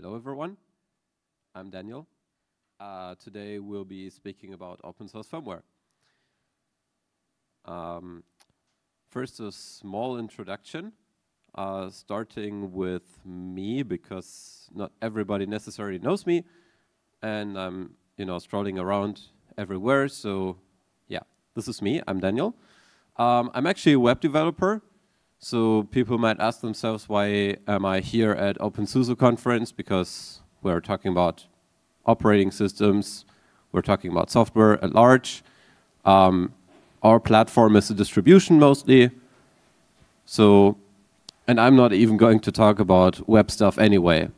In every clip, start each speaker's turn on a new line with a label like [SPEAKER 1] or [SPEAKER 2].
[SPEAKER 1] Hello, everyone. I'm Daniel. Uh, today we'll be speaking about open source firmware. Um, first, a small introduction, uh, starting with me because not everybody necessarily knows me, and I'm you know strolling around everywhere. So, yeah, this is me. I'm Daniel. Um, I'm actually a web developer. So people might ask themselves, why am I here at OpenSUSE conference? Because we're talking about operating systems, we're talking about software at large. Um, our platform is a distribution mostly. So, and I'm not even going to talk about web stuff anyway.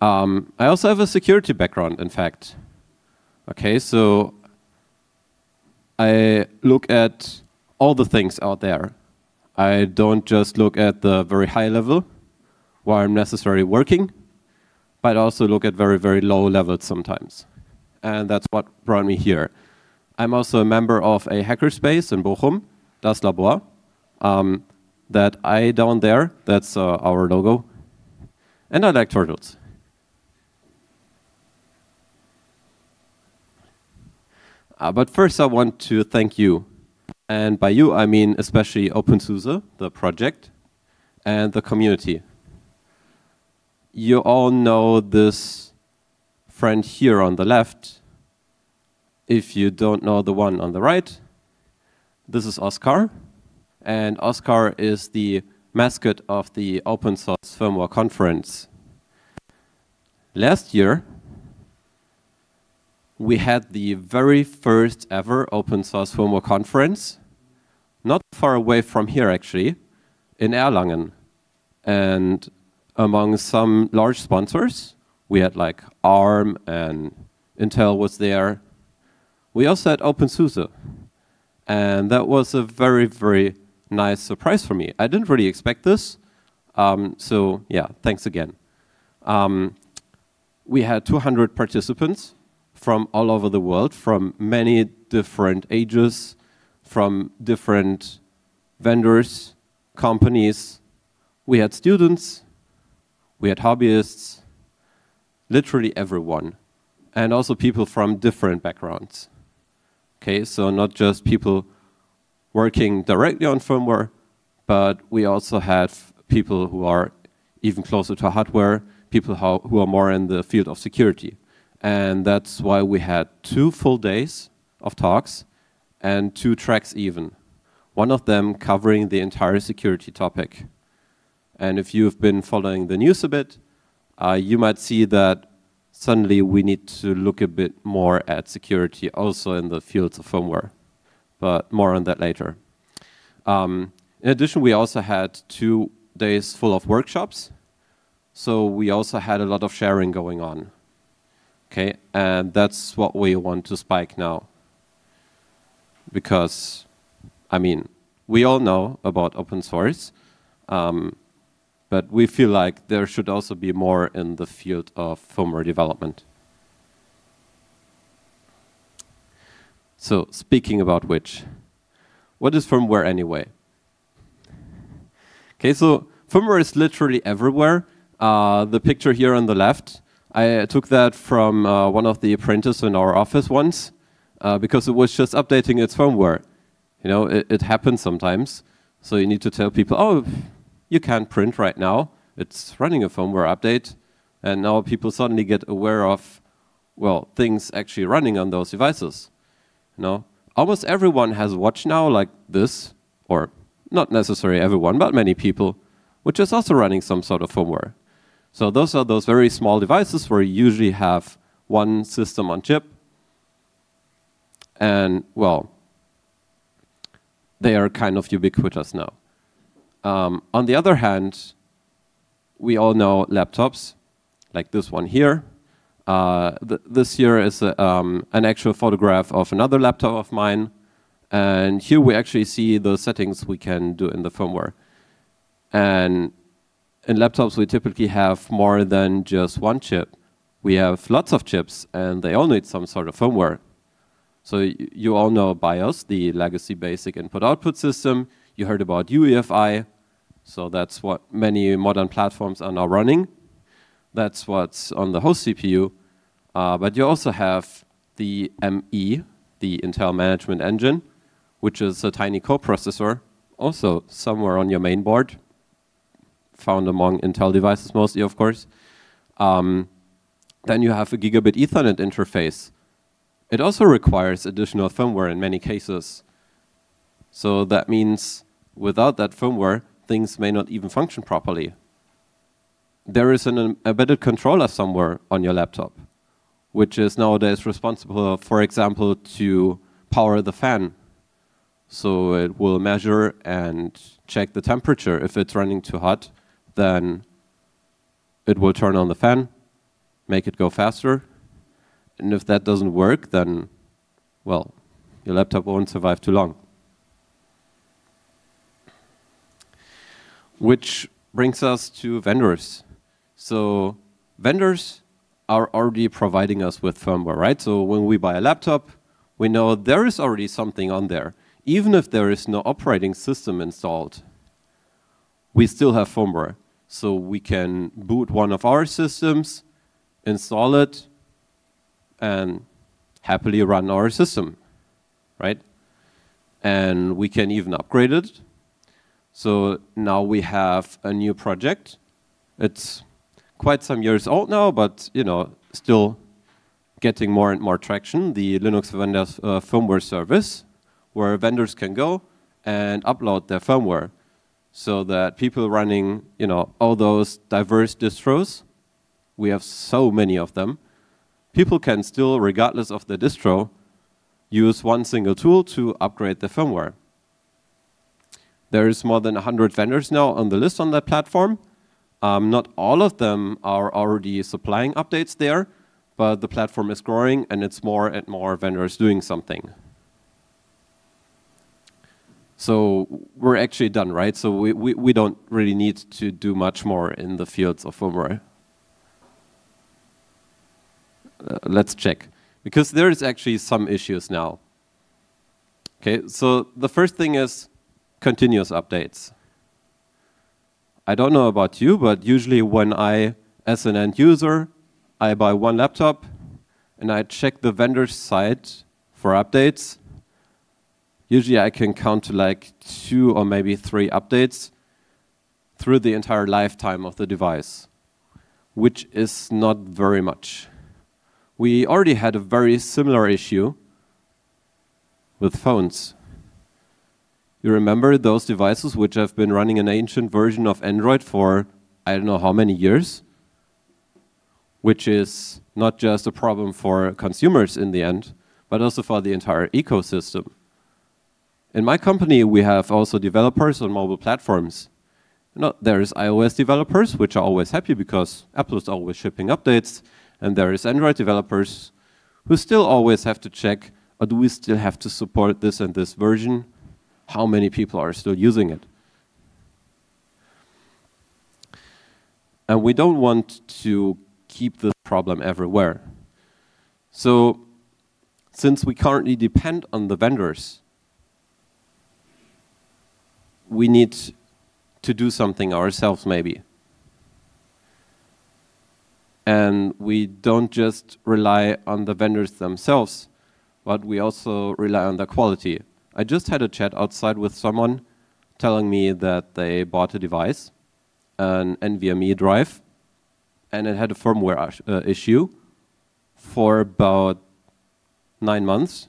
[SPEAKER 1] Um, I also have a security background, in fact. Okay, so I look at all the things out there I don't just look at the very high level where I'm necessarily working, but also look at very, very low levels sometimes. And that's what brought me here. I'm also a member of a hackerspace in Bochum, Das Labor. Um, that I down there, that's uh, our logo. And I like turtles. Uh, but first I want to thank you and by you, I mean especially OpenSUSE, the project, and the community. You all know this friend here on the left. If you don't know the one on the right, this is Oscar. And Oscar is the mascot of the Open Source Firmware Conference. Last year, we had the very first ever open source firmware conference, not far away from here actually, in Erlangen. And among some large sponsors, we had like ARM and Intel was there. We also had OpenSUSE. And that was a very, very nice surprise for me. I didn't really expect this. Um, so yeah, thanks again. Um, we had 200 participants from all over the world, from many different ages, from different vendors, companies. We had students, we had hobbyists, literally everyone, and also people from different backgrounds. Okay, so not just people working directly on firmware, but we also had people who are even closer to hardware, people who are more in the field of security. And that's why we had two full days of talks and two tracks even. One of them covering the entire security topic. And if you've been following the news a bit, uh, you might see that suddenly we need to look a bit more at security also in the fields of firmware. But more on that later. Um, in addition, we also had two days full of workshops. So we also had a lot of sharing going on. Okay, and that's what we want to spike now. Because, I mean, we all know about open source, um, but we feel like there should also be more in the field of firmware development. So, speaking about which, what is firmware anyway? Okay, so firmware is literally everywhere. Uh, the picture here on the left I took that from uh, one of the apprentices in our office once uh, because it was just updating its firmware. You know, it, it, happens sometimes. So you need to tell people, oh, you can't print right now. It's running a firmware update. And now people suddenly get aware of, well, things actually running on those devices. You know, almost everyone has a watch now like this, or not necessarily everyone, but many people, which is also running some sort of firmware. So those are those very small devices where you usually have one system on chip. And, well, they are kind of ubiquitous now. Um, on the other hand, we all know laptops, like this one here. Uh, th this here is a, um, an actual photograph of another laptop of mine. And here we actually see the settings we can do in the firmware. And in laptops, we typically have more than just one chip. We have lots of chips, and they all need some sort of firmware. So you all know BIOS, the legacy basic input-output system. You heard about UEFI, so that's what many modern platforms are now running. That's what's on the host CPU. Uh, but you also have the ME, the Intel Management Engine, which is a tiny coprocessor, also somewhere on your main board, found among Intel devices mostly, of course. Um, then you have a gigabit Ethernet interface. It also requires additional firmware in many cases. So that means without that firmware, things may not even function properly. There is an embedded controller somewhere on your laptop, which is nowadays responsible, for example, to power the fan. So it will measure and check the temperature. If it's running too hot, then it will turn on the fan, make it go faster. And if that doesn't work, then, well, your laptop won't survive too long. Which brings us to vendors. So vendors are already providing us with firmware, right? So when we buy a laptop, we know there is already something on there. Even if there is no operating system installed, we still have firmware. So we can boot one of our systems, install it, and happily run our system, right? And we can even upgrade it. So now we have a new project. It's quite some years old now, but you know, still getting more and more traction. The Linux vendors uh, firmware service, where vendors can go and upload their firmware, so that people running, you know, all those diverse distros, we have so many of them, people can still, regardless of the distro, use one single tool to upgrade the firmware. There's more than 100 vendors now on the list on that platform. Um, not all of them are already supplying updates there, but the platform is growing and it's more and more vendors doing something. So we're actually done, right? So we, we, we don't really need to do much more in the fields of firmware. Uh, let's check. Because there is actually some issues now. Okay, so the first thing is continuous updates. I don't know about you, but usually when I, as an end user, I buy one laptop and I check the vendor's site for updates, usually I can count to like two or maybe three updates through the entire lifetime of the device, which is not very much. We already had a very similar issue with phones. You remember those devices which have been running an ancient version of Android for I don't know how many years? Which is not just a problem for consumers in the end, but also for the entire ecosystem. In my company, we have also developers on mobile platforms. You know, there's iOS developers, which are always happy because Apple is always shipping updates, and there is Android developers who still always have to check, do we still have to support this and this version? How many people are still using it? And we don't want to keep this problem everywhere. So since we currently depend on the vendors, we need to do something ourselves maybe and we don't just rely on the vendors themselves, but we also rely on the quality. I just had a chat outside with someone telling me that they bought a device, an NVMe drive, and it had a firmware uh, issue for about nine months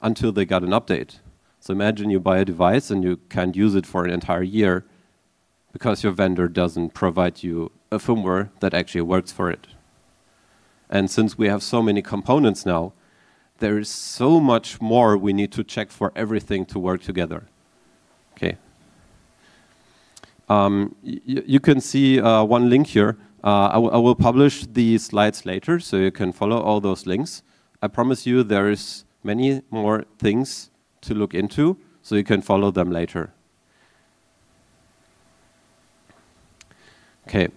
[SPEAKER 1] until they got an update. So imagine you buy a device and you can't use it for an entire year because your vendor doesn't provide you a firmware that actually works for it. And since we have so many components now, there is so much more we need to check for everything to work together. Okay. Um, you can see uh, one link here. Uh, I, I will publish the slides later, so you can follow all those links. I promise you there is many more things to look into, so you can follow them later. Okay.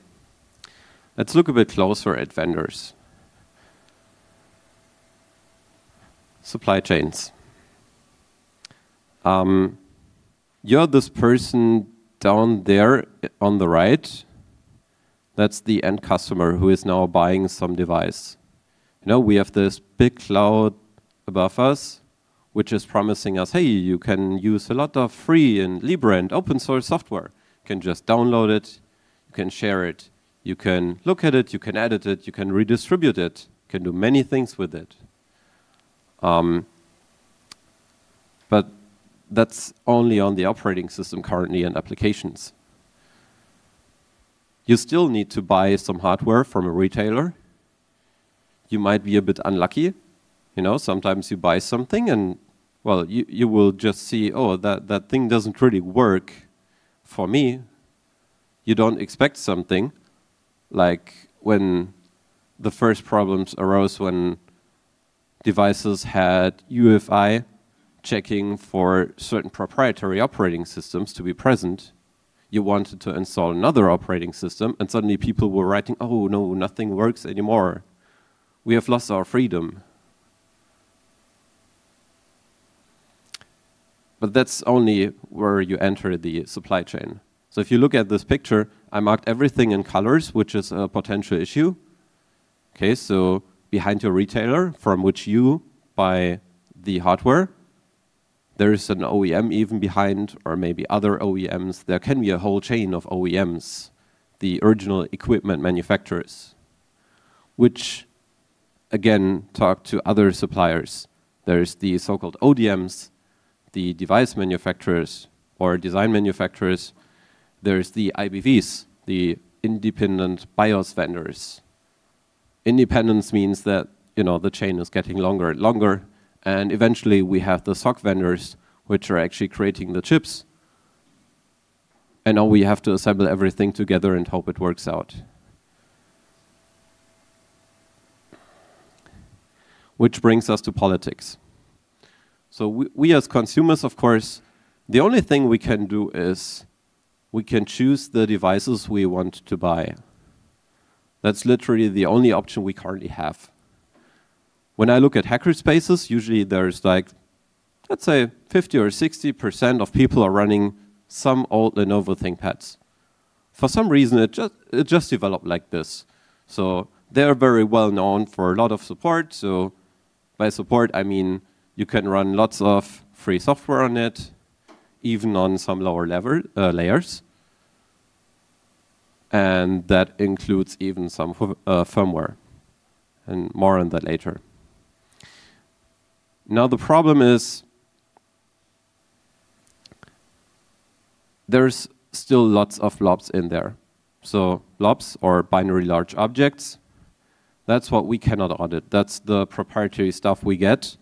[SPEAKER 1] Let's look a bit closer at vendors. Supply chains. Um, you're this person down there on the right. That's the end customer who is now buying some device. You know, we have this big cloud above us, which is promising us, hey, you can use a lot of free and Libre and open source software. You can just download it, you can share it, you can look at it, you can edit it, you can redistribute it, you can do many things with it. Um, but that's only on the operating system currently and applications. You still need to buy some hardware from a retailer. You might be a bit unlucky. You know, sometimes you buy something and, well, you, you will just see, oh, that, that thing doesn't really work for me. You don't expect something like when the first problems arose when devices had UEFI checking for certain proprietary operating systems to be present. You wanted to install another operating system, and suddenly people were writing, oh no, nothing works anymore. We have lost our freedom. But that's only where you enter the supply chain. So if you look at this picture, I marked everything in colors, which is a potential issue. Okay, so behind your retailer from which you buy the hardware. There is an OEM even behind, or maybe other OEMs. There can be a whole chain of OEMs, the original equipment manufacturers, which again talk to other suppliers. There's the so-called ODMs, the device manufacturers or design manufacturers. There's the IBVs, the independent BIOS vendors independence means that you know the chain is getting longer and longer, and eventually we have the SOC vendors which are actually creating the chips. And now we have to assemble everything together and hope it works out. Which brings us to politics. So we, we as consumers, of course, the only thing we can do is we can choose the devices we want to buy. That's literally the only option we currently have. When I look at hackerspaces, usually there's like, let's say 50 or 60% of people are running some old Lenovo ThinkPads. For some reason, it just, it just developed like this. So they're very well known for a lot of support. So by support, I mean you can run lots of free software on it, even on some lower level, uh, layers and that includes even some uh, firmware. And more on that later. Now the problem is there's still lots of blobs in there. So blobs or binary large objects, that's what we cannot audit. That's the proprietary stuff we get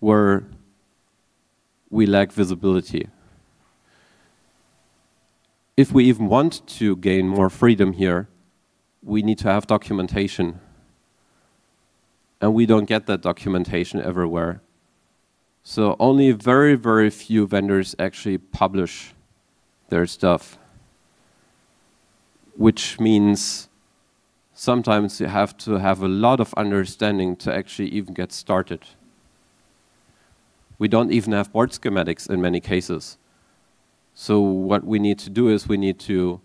[SPEAKER 1] where we lack visibility if we even want to gain more freedom here, we need to have documentation. And we don't get that documentation everywhere. So only very, very few vendors actually publish their stuff. Which means sometimes you have to have a lot of understanding to actually even get started. We don't even have board schematics in many cases. So what we need to do is we need to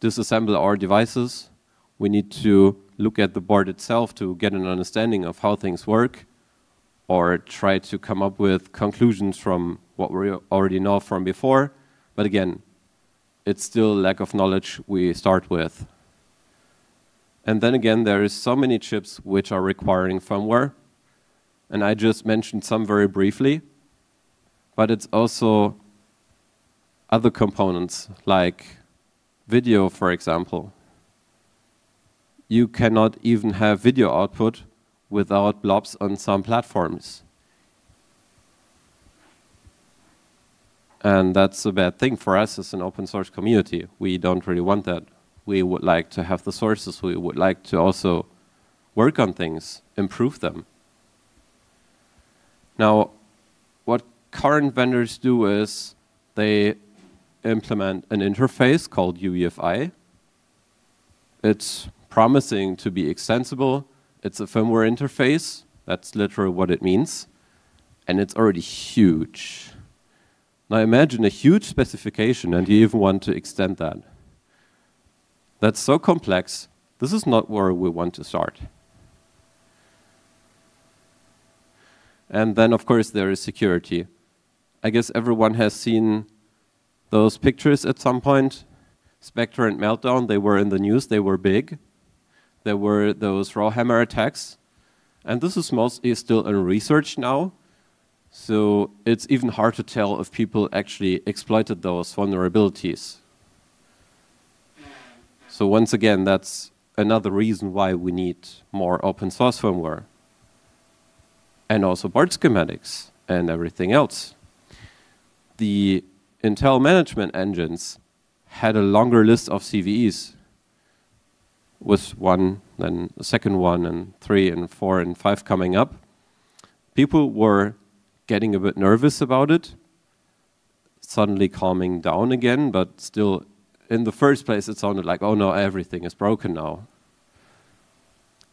[SPEAKER 1] disassemble our devices. We need to look at the board itself to get an understanding of how things work or try to come up with conclusions from what we already know from before. But again, it's still lack of knowledge we start with. And then again, there is so many chips which are requiring firmware. And I just mentioned some very briefly. But it's also other components like video, for example. You cannot even have video output without blobs on some platforms. And that's a bad thing for us as an open source community. We don't really want that. We would like to have the sources. We would like to also work on things, improve them. Now, what current vendors do is they implement an interface called UEFI. It's promising to be extensible. It's a firmware interface. That's literally what it means. And it's already huge. Now imagine a huge specification and you even want to extend that. That's so complex. This is not where we want to start. And then, of course, there is security. I guess everyone has seen those pictures at some point. Spectre and Meltdown, they were in the news, they were big. There were those Rowhammer attacks. And this is mostly still in research now. So it's even hard to tell if people actually exploited those vulnerabilities. So once again, that's another reason why we need more open source firmware. And also board schematics and everything else. The Intel management engines had a longer list of CVEs with one, then the second one, and three, and four, and five coming up. People were getting a bit nervous about it, suddenly calming down again, but still, in the first place, it sounded like, oh no, everything is broken now.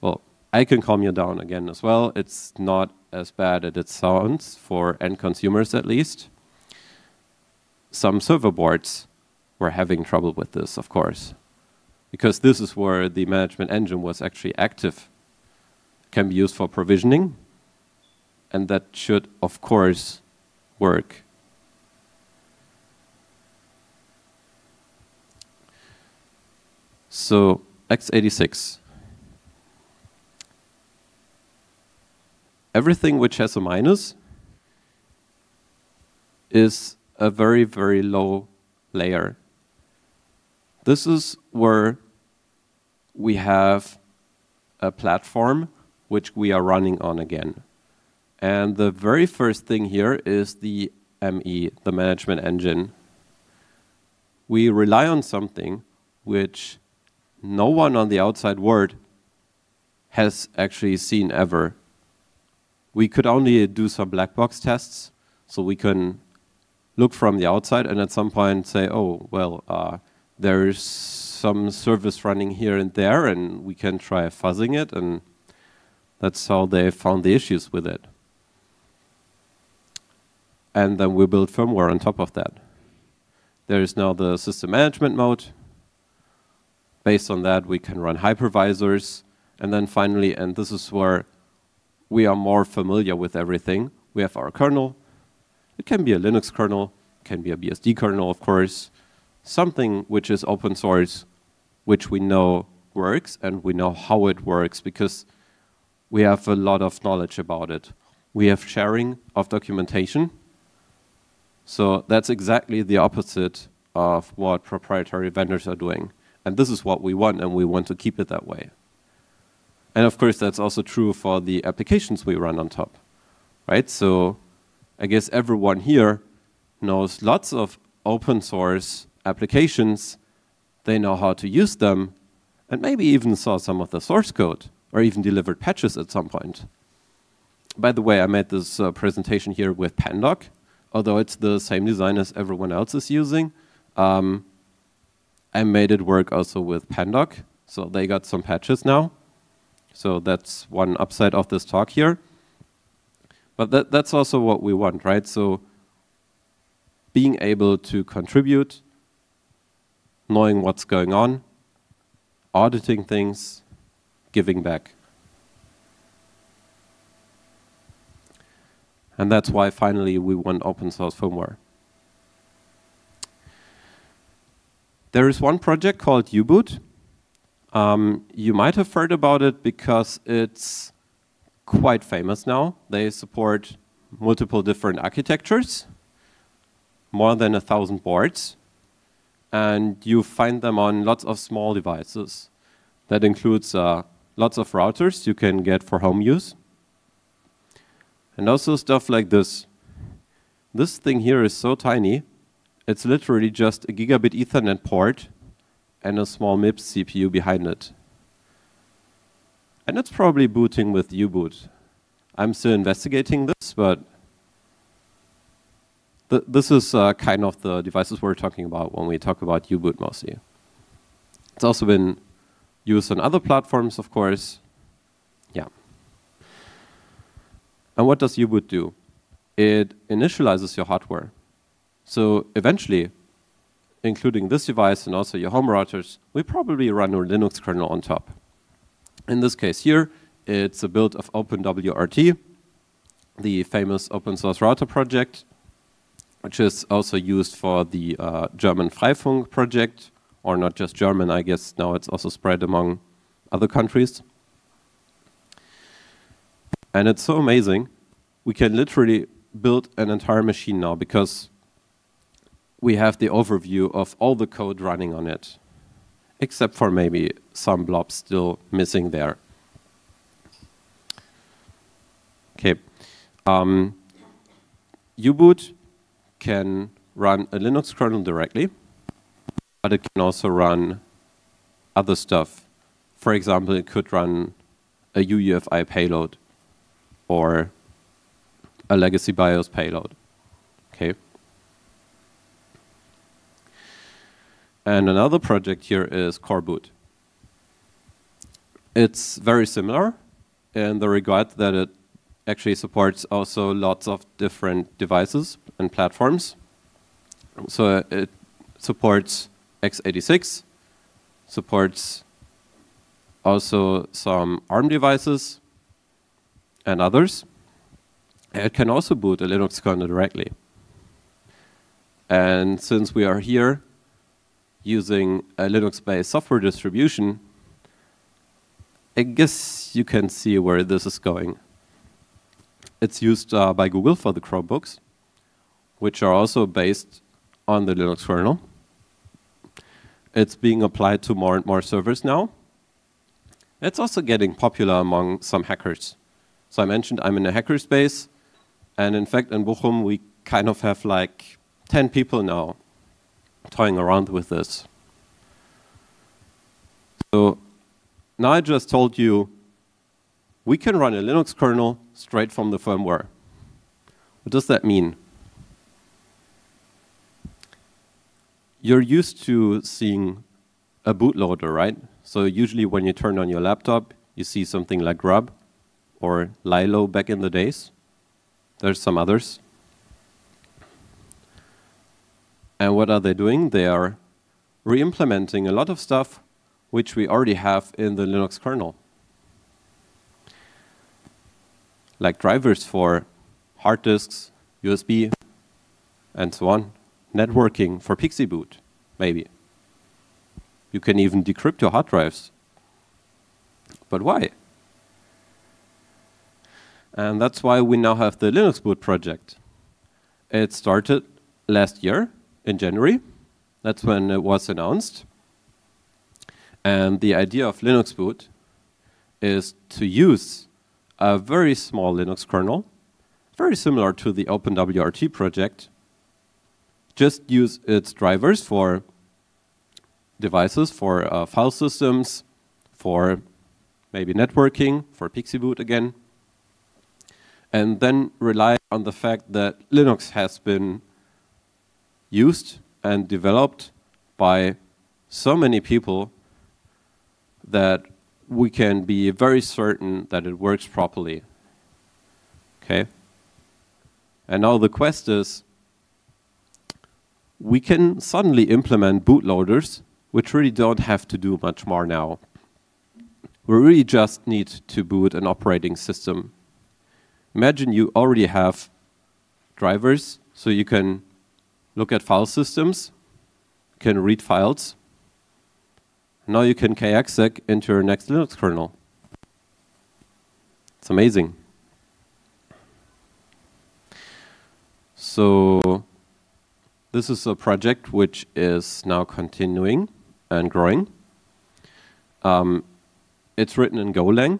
[SPEAKER 1] Well, I can calm you down again as well. It's not as bad as it sounds, for end consumers at least. Some server boards were having trouble with this, of course because this is where the management engine was actually active. Can be used for provisioning, and that should, of course, work. So x86. Everything which has a minus is a very, very low layer. This is where we have a platform which we are running on again. And the very first thing here is the ME, the management engine. We rely on something which no one on the outside world has actually seen ever. We could only do some black box tests, so we can look from the outside and at some point say, oh, well, uh, there's some service running here and there, and we can try fuzzing it, and that's how they found the issues with it. And then we build firmware on top of that. There is now the system management mode. Based on that, we can run hypervisors. And then finally, and this is where we are more familiar with everything, we have our kernel. It can be a Linux kernel, can be a BSD kernel, of course something which is open source, which we know works and we know how it works because we have a lot of knowledge about it. We have sharing of documentation. So that's exactly the opposite of what proprietary vendors are doing. And this is what we want, and we want to keep it that way. And of course, that's also true for the applications we run on top, right? So I guess everyone here knows lots of open source applications, they know how to use them, and maybe even saw some of the source code or even delivered patches at some point. By the way, I made this uh, presentation here with Pandoc, although it's the same design as everyone else is using. Um, I made it work also with Pandoc, so they got some patches now. So that's one upside of this talk here. But that, that's also what we want, right? So being able to contribute knowing what's going on, auditing things, giving back. And that's why finally we want open source firmware. There is one project called U-Boot. Um, you might have heard about it because it's quite famous now. They support multiple different architectures, more than a thousand boards and you find them on lots of small devices. That includes uh, lots of routers you can get for home use, and also stuff like this. This thing here is so tiny, it's literally just a gigabit Ethernet port and a small MIPS CPU behind it. And it's probably booting with U-Boot. I'm still investigating this, but th this is uh, kind of the devices we're talking about when we talk about U-Boot mostly. It's also been used on other platforms, of course. Yeah. And what does U-Boot do? It initializes your hardware. So eventually, including this device and also your home routers, we probably run a Linux kernel on top. In this case here, it's a build of OpenWRT, the famous open source router project, which is also used for the uh, German Freifunk project, or not just German, I guess now it's also spread among other countries. And it's so amazing. We can literally build an entire machine now because we have the overview of all the code running on it, except for maybe some blobs still missing there. Okay. Um, U-boot can run a Linux kernel directly, but it can also run other stuff. For example, it could run a UEFI payload or a legacy BIOS payload. Okay. And another project here is coreboot. It's very similar in the regard that it actually supports also lots of different devices and platforms. So it supports x86, supports also some ARM devices and others. It can also boot a Linux kernel directly. And since we are here using a Linux-based software distribution, I guess you can see where this is going. It's used uh, by Google for the Chromebooks, which are also based on the Linux kernel. It's being applied to more and more servers now. It's also getting popular among some hackers. So I mentioned I'm in a hackerspace, and in fact in Bochum we kind of have like 10 people now toying around with this. So now I just told you we can run a Linux kernel straight from the firmware. What does that mean? You're used to seeing a bootloader, right? So usually when you turn on your laptop, you see something like grub or Lilo back in the days. There's some others. And what are they doing? They are re-implementing a lot of stuff which we already have in the Linux kernel. Like drivers for hard disks, USB, and so on. Networking for PXE boot, maybe. You can even decrypt your hard drives. But why? And that's why we now have the LinuxBoot project. It started last year in January. That's when it was announced. And the idea of LinuxBoot is to use a very small Linux kernel, very similar to the OpenWRT project, just use its drivers for devices, for uh, file systems, for maybe networking, for PXE boot again, and then rely on the fact that Linux has been used and developed by so many people that we can be very certain that it works properly. Okay? And now the quest is we can suddenly implement bootloaders which really don't have to do much more now. We really just need to boot an operating system. Imagine you already have drivers, so you can look at file systems, can read files. Now you can kexec into your next Linux kernel. It's amazing. So this is a project which is now continuing and growing. Um, it's written in Golang,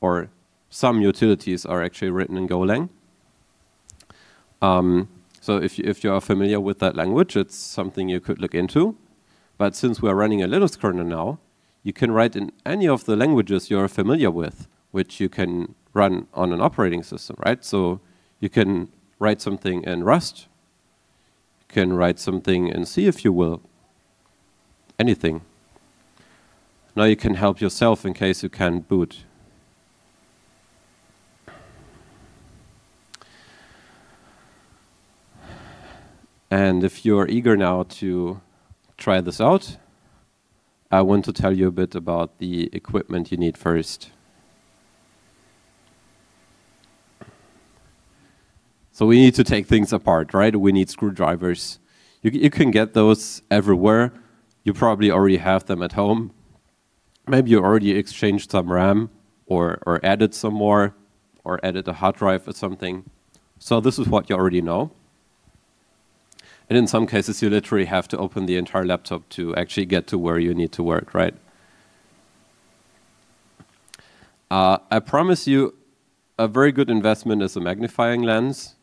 [SPEAKER 1] or some utilities are actually written in Golang. Um, so if you, if you are familiar with that language, it's something you could look into. But since we're running a Linux kernel now, you can write in any of the languages you're familiar with, which you can run on an operating system, right? So you can write something in Rust, you can write something in C if you will, anything. Now you can help yourself in case you can't boot. And if you're eager now to try this out, I want to tell you a bit about the equipment you need first. So we need to take things apart, right? We need screwdrivers. You, you can get those everywhere. You probably already have them at home. Maybe you already exchanged some RAM or, or added some more or added a hard drive or something. So this is what you already know. And in some cases, you literally have to open the entire laptop to actually get to where you need to work, right? Uh, I promise you a very good investment is a magnifying lens.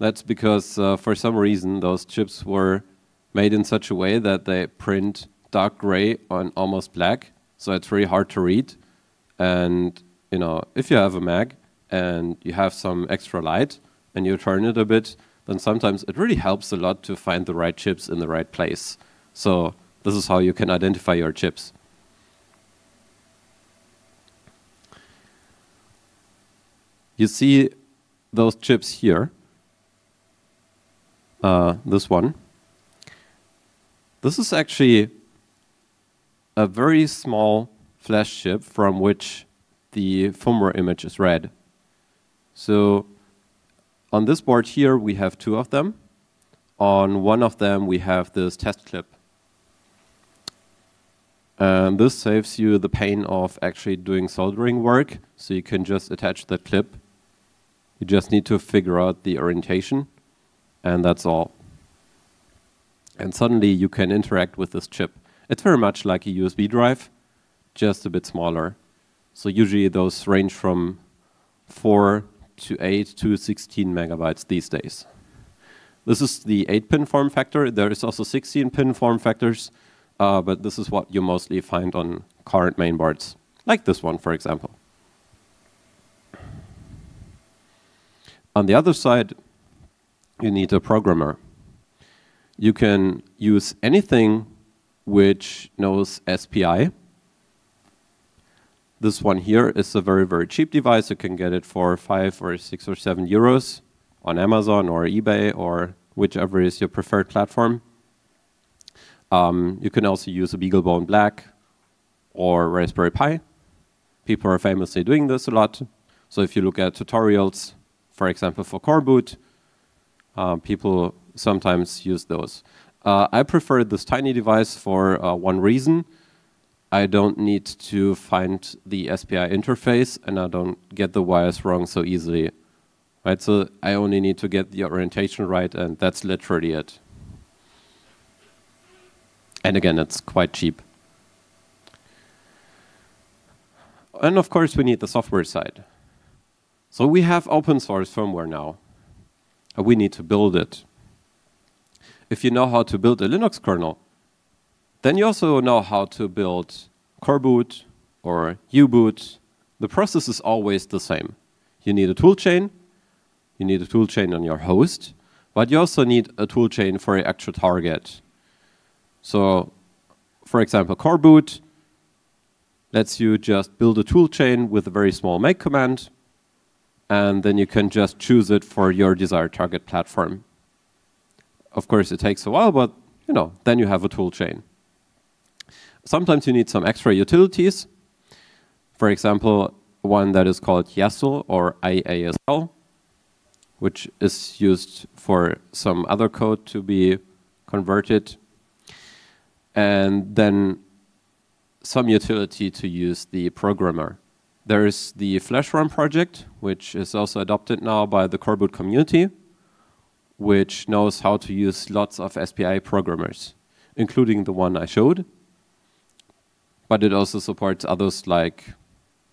[SPEAKER 1] That's because uh, for some reason those chips were made in such a way that they print dark gray on almost black, so it's very hard to read. And you know, if you have a Mac and you have some extra light and you turn it a bit, then sometimes it really helps a lot to find the right chips in the right place. So this is how you can identify your chips. You see those chips here uh, this one. This is actually a very small flash chip from which the firmware image is read. So on this board here, we have two of them. On one of them, we have this test clip. And this saves you the pain of actually doing soldering work. So you can just attach that clip. You just need to figure out the orientation and that's all. And suddenly you can interact with this chip. It's very much like a USB drive, just a bit smaller. So usually those range from 4 to 8 to 16 megabytes these days. This is the 8-pin form factor. There is also 16-pin form factors, uh, but this is what you mostly find on current mainboards, like this one, for example. On the other side, you need a programmer. You can use anything which knows SPI. This one here is a very, very cheap device. You can get it for five or six or seven euros on Amazon or eBay or whichever is your preferred platform. Um, you can also use a BeagleBone Black or Raspberry Pi. People are famously doing this a lot. So if you look at tutorials, for example, for Coreboot, uh, people sometimes use those. Uh, I prefer this tiny device for uh, one reason. I don't need to find the SPI interface and I don't get the wires wrong so easily. Right, so I only need to get the orientation right and that's literally it. And again, it's quite cheap. And of course, we need the software side. So we have open source firmware now we need to build it. If you know how to build a Linux kernel, then you also know how to build coreboot or U-boot. The process is always the same. You need a toolchain, you need a toolchain on your host, but you also need a toolchain for your actual target. So, for example, coreboot lets you just build a toolchain with a very small make command, and then you can just choose it for your desired target platform. Of course, it takes a while, but you know, then you have a tool chain. Sometimes you need some extra utilities. For example, one that is called YASL or IASL, which is used for some other code to be converted. And then some utility to use the programmer. There is the flashrom project, which is also adopted now by the Coreboot community, which knows how to use lots of SPI programmers, including the one I showed. But it also supports others like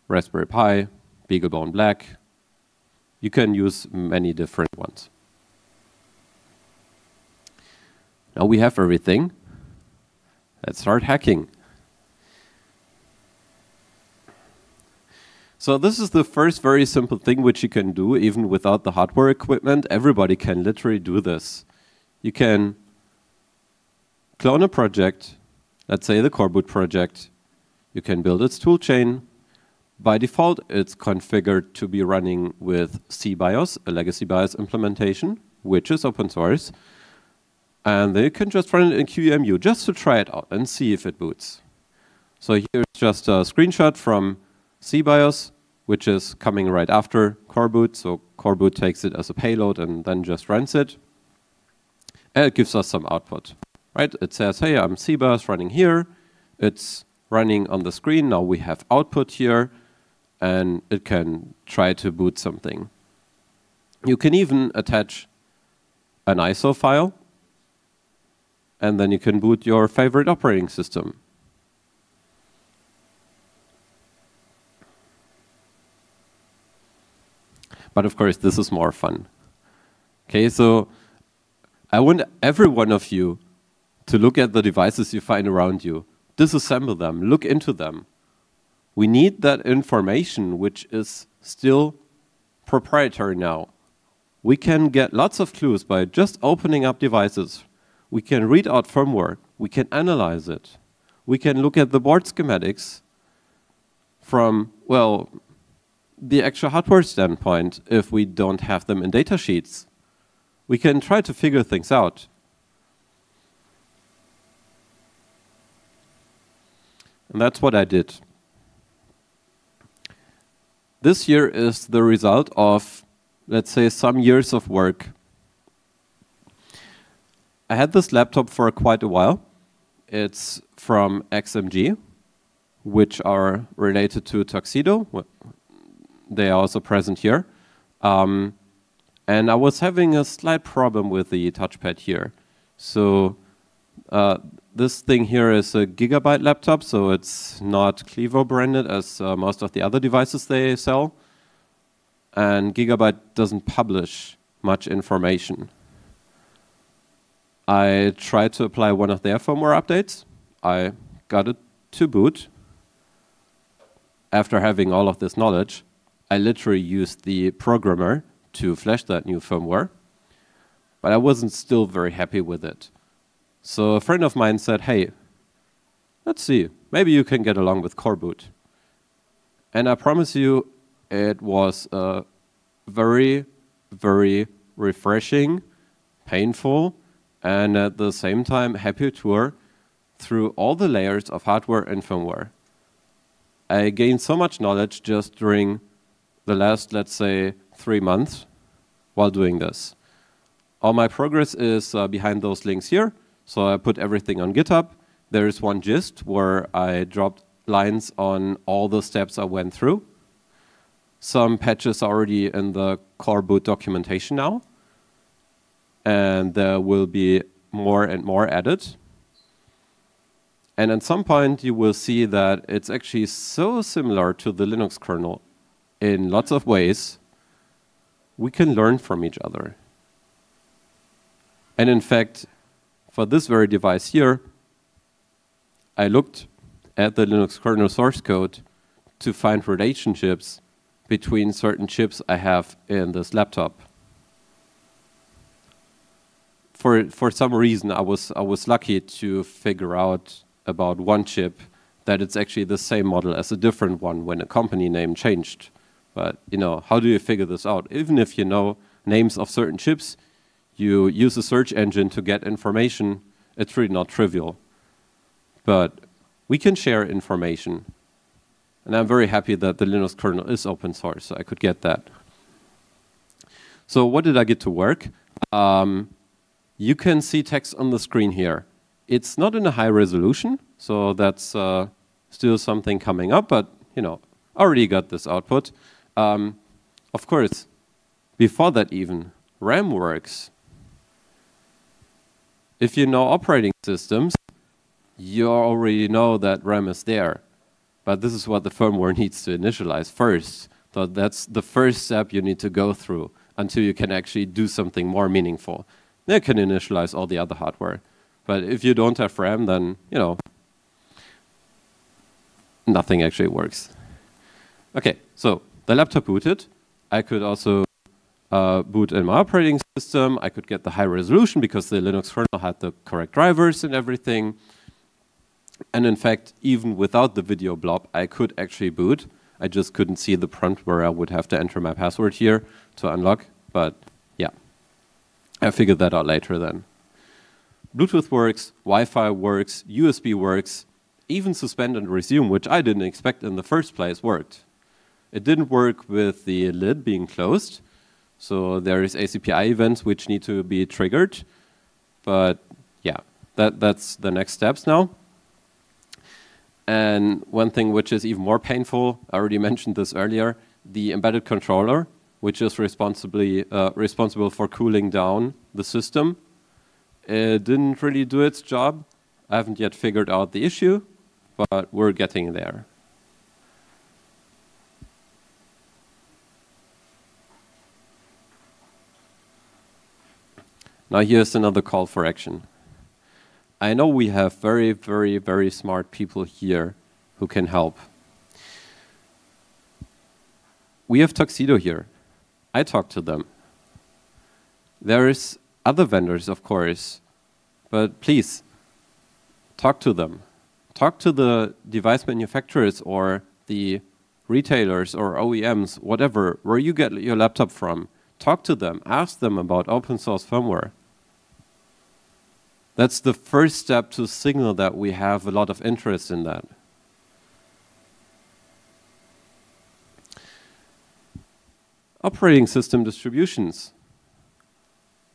[SPEAKER 1] Raspberry Pi, BeagleBone Black. You can use many different ones. Now we have everything. Let's start hacking. So this is the first very simple thing which you can do even without the hardware equipment. Everybody can literally do this. You can clone a project, let's say the Coreboot project. You can build its toolchain. By default, it's configured to be running with SeaBIOS, a legacy BIOS implementation, which is open source. And then you can just run it in QEMU just to try it out and see if it boots. So here's just a screenshot from SeaBIOS, which is coming right after coreboot. So coreboot takes it as a payload and then just runs it. And it gives us some output, right? It says, hey, I'm SeaBIOS running here. It's running on the screen. Now we have output here, and it can try to boot something. You can even attach an ISO file, and then you can boot your favorite operating system. But of course, this is more fun. Okay, so I want every one of you to look at the devices you find around you, disassemble them, look into them. We need that information, which is still proprietary now. We can get lots of clues by just opening up devices. We can read out firmware. We can analyze it. We can look at the board schematics from, well, the actual hardware standpoint if we don't have them in datasheets. We can try to figure things out. And that's what I did. This year is the result of, let's say, some years of work. I had this laptop for quite a while. It's from XMG, which are related to Tuxedo. They are also present here. Um, and I was having a slight problem with the touchpad here. So uh, this thing here is a Gigabyte laptop, so it's not Clevo branded as uh, most of the other devices they sell. And Gigabyte doesn't publish much information. I tried to apply one of their firmware updates. I got it to boot. After having all of this knowledge, I literally used the programmer to flash that new firmware, but I wasn't still very happy with it. So a friend of mine said, hey, let's see, maybe you can get along with coreboot. And I promise you, it was a very, very refreshing, painful, and at the same time happy tour through all the layers of hardware and firmware. I gained so much knowledge just during the last, let's say, three months while doing this. All my progress is uh, behind those links here. So I put everything on GitHub. There is one gist where I dropped lines on all the steps I went through. Some patches are already in the coreboot documentation now. And there will be more and more added. And at some point, you will see that it's actually so similar to the Linux kernel in lots of ways. We can learn from each other. And in fact, for this very device here, I looked at the Linux kernel source code to find relationships between certain chips I have in this laptop. For, for some reason, I was, I was lucky to figure out about one chip that it's actually the same model as a different one when a company name changed. But you know, how do you figure this out? Even if you know names of certain chips, you use a search engine to get information, it's really not trivial. But we can share information. And I'm very happy that the Linux kernel is open source, so I could get that. So what did I get to work? Um, you can see text on the screen here. It's not in a high resolution, so that's uh, still something coming up, but you know, already got this output. Um, of course, before that even, RAM works. If you know operating systems, you already know that RAM is there. But this is what the firmware needs to initialize first. So that's the first step you need to go through until you can actually do something more meaningful. Then you can initialize all the other hardware. But if you don't have RAM, then, you know, nothing actually works. Okay, so the laptop booted. I could also uh, boot in my operating system. I could get the high resolution because the Linux kernel had the correct drivers and everything. And in fact, even without the video blob, I could actually boot. I just couldn't see the prompt where I would have to enter my password here to unlock. But yeah, I figured that out later then. Bluetooth works, Wi-Fi works, USB works, even suspend and resume, which I didn't expect in the first place, worked. It didn't work with the lid being closed, so there is ACPI events which need to be triggered, but yeah, that, that's the next steps now. And one thing which is even more painful, I already mentioned this earlier, the embedded controller, which is responsibly uh, responsible for cooling down the system, it didn't really do its job. I haven't yet figured out the issue, but we're getting there. Now here's another call for action. I know we have very, very, very smart people here who can help. We have Tuxedo here. I talked to them. There's other vendors, of course, but please talk to them. Talk to the device manufacturers or the retailers or OEMs, whatever, where you get your laptop from. Talk to them, ask them about open source firmware. That's the first step to signal that we have a lot of interest in that. Operating system distributions.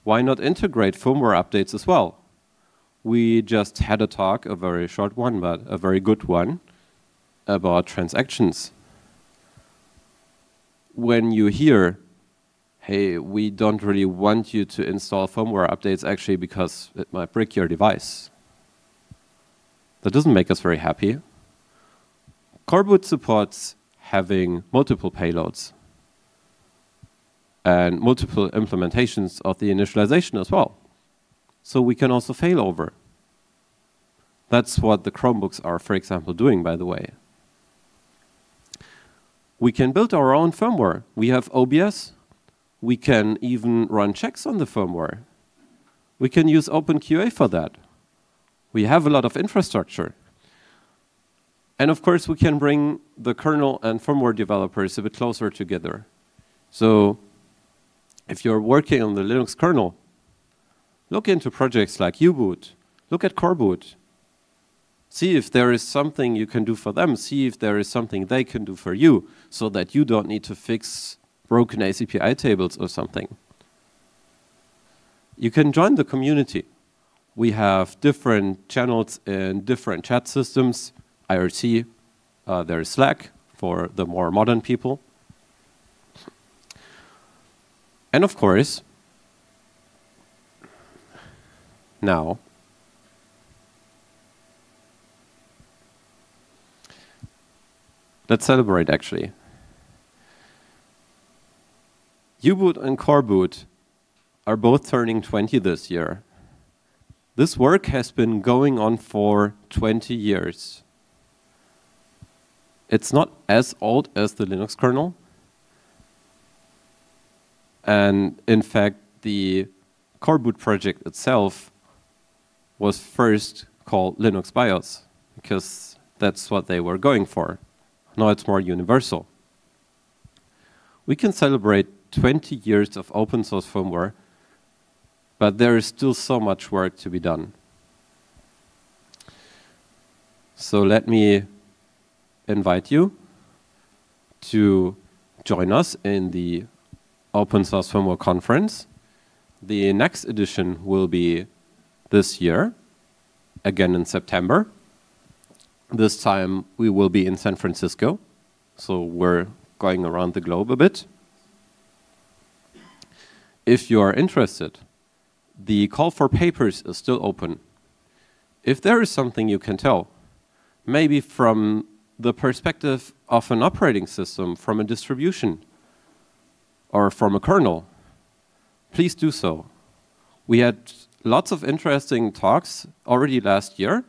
[SPEAKER 1] Why not integrate firmware updates as well? We just had a talk, a very short one, but a very good one, about transactions. When you hear hey, we don't really want you to install firmware updates actually because it might break your device. That doesn't make us very happy. Coreboot supports having multiple payloads and multiple implementations of the initialization as well. So we can also fail over. That's what the Chromebooks are, for example, doing, by the way. We can build our own firmware. We have OBS, we can even run checks on the firmware. We can use OpenQA for that. We have a lot of infrastructure. And of course, we can bring the kernel and firmware developers a bit closer together. So if you're working on the Linux kernel, look into projects like U-Boot, look at Coreboot, see if there is something you can do for them, see if there is something they can do for you, so that you don't need to fix broken ACPI tables or something. You can join the community. We have different channels in different chat systems, IRC, uh, there's Slack for the more modern people. And of course, now, let's celebrate actually. U-Boot and Coreboot are both turning 20 this year. This work has been going on for 20 years. It's not as old as the Linux kernel. And in fact, the Coreboot project itself was first called Linux BIOS because that's what they were going for. Now it's more universal. We can celebrate 20 years of open source firmware, but there is still so much work to be done. So let me invite you to join us in the Open Source Firmware Conference. The next edition will be this year, again in September. This time we will be in San Francisco, so we're going around the globe a bit if you are interested, the call for papers is still open. If there is something you can tell, maybe from the perspective of an operating system, from a distribution, or from a kernel, please do so. We had lots of interesting talks already last year,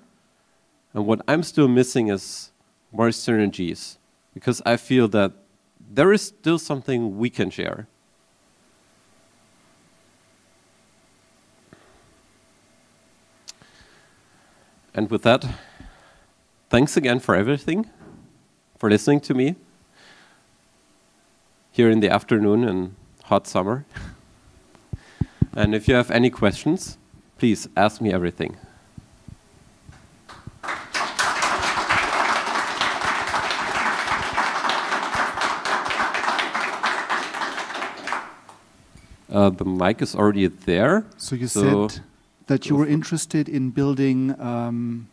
[SPEAKER 1] and what I'm still missing is more synergies, because I feel that there is still something we can share. And with that, thanks again for everything, for listening to me here in the afternoon in hot summer. and if you have any questions, Please ask me everything. Uh, the mic is already there.
[SPEAKER 2] So you so said that you were interested in building um,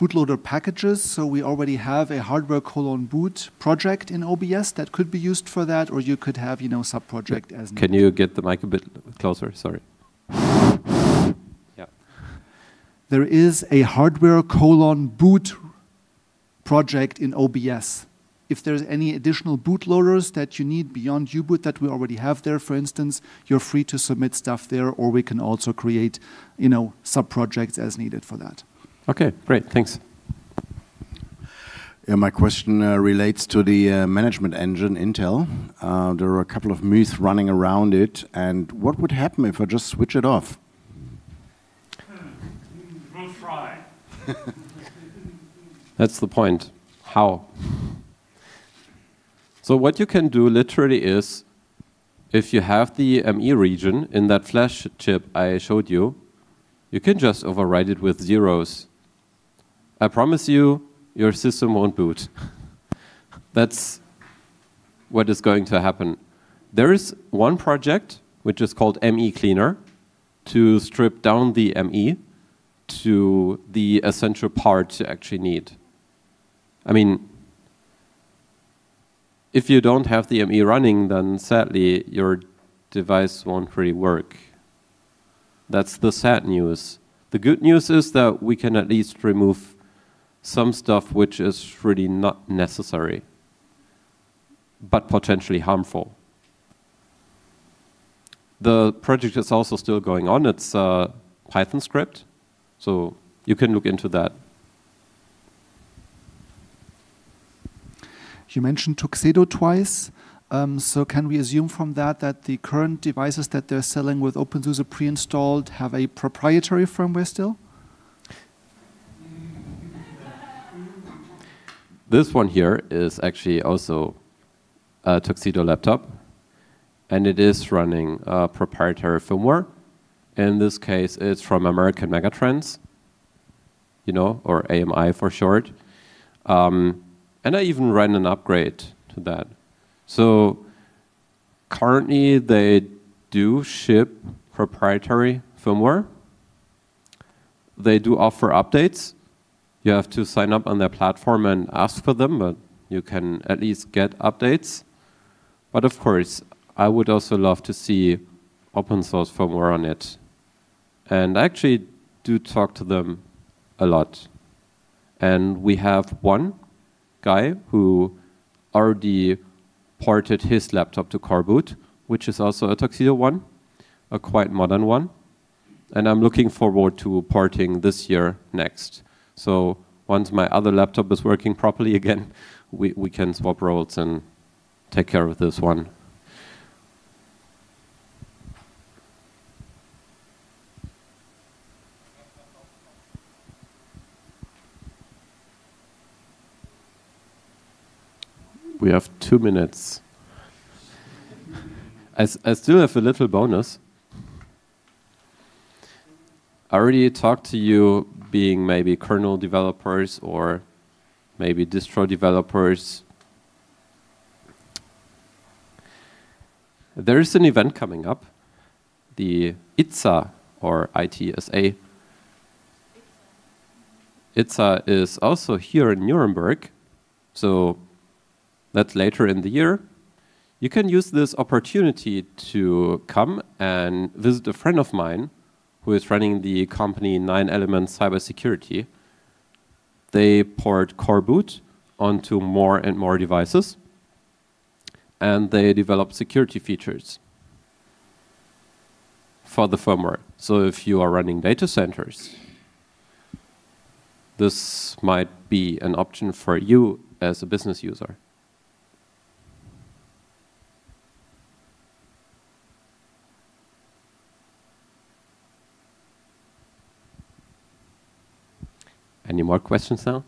[SPEAKER 2] bootloader packages. So we already have a hardware colon boot project in OBS that could be used for that, or you could have you know sub project as.
[SPEAKER 1] Can you get the mic a bit closer? Sorry.
[SPEAKER 2] yeah. There is a hardware colon boot project in OBS if there's any additional bootloaders that you need beyond U-boot that we already have there, for instance, you're free to submit stuff there, or we can also create, you know, sub-projects as needed for that.
[SPEAKER 1] Okay, great, thanks.
[SPEAKER 3] Yeah, my question uh, relates to the uh, management engine, Intel. Uh, there are a couple of myths running around it, and what would happen if I just switch it off?
[SPEAKER 4] We'll try.
[SPEAKER 1] That's the point. How? So what you can do literally is, if you have the ME region in that flash chip I showed you, you can just override it with zeros. I promise you, your system won't boot. That's what is going to happen. There is one project, which is called ME Cleaner, to strip down the ME to the essential parts you actually need. I mean, if you don't have the ME running, then sadly your device won't really work. That's the sad news. The good news is that we can at least remove some stuff which is really not necessary, but potentially harmful. The project is also still going on. It's a Python script, so you can look into that.
[SPEAKER 2] You mentioned Tuxedo twice. Um, so can we assume from that that the current devices that they're selling with OpenSUSE pre-installed have a proprietary firmware still?
[SPEAKER 1] This one here is actually also a Tuxedo laptop, and it is running proprietary firmware. In this case, it's from American Megatrends, you know, or AMI for short. Um, and I even ran an upgrade to that. So currently they do ship proprietary firmware. They do offer updates. You have to sign up on their platform and ask for them, but you can at least get updates. But of course, I would also love to see open source firmware on it. And I actually do talk to them a lot. And we have one guy who already ported his laptop to Coreboot, which is also a Tuxedo one, a quite modern one. And I'm looking forward to porting this year next. So once my other laptop is working properly again, we, we can swap roles and take care of this one. We have two minutes. I, I still have a little bonus. I already talked to you being maybe kernel developers or maybe distro developers. There is an event coming up, the ITSA or ITSA. ITSA is also here in Nuremberg, so that's later in the year, you can use this opportunity to come and visit a friend of mine who is running the company Nine Elements Cybersecurity. They port Coreboot onto more and more devices, and they develop security features for the firmware. So if you are running data centers, this might be an option for you as a business user. Any more questions now?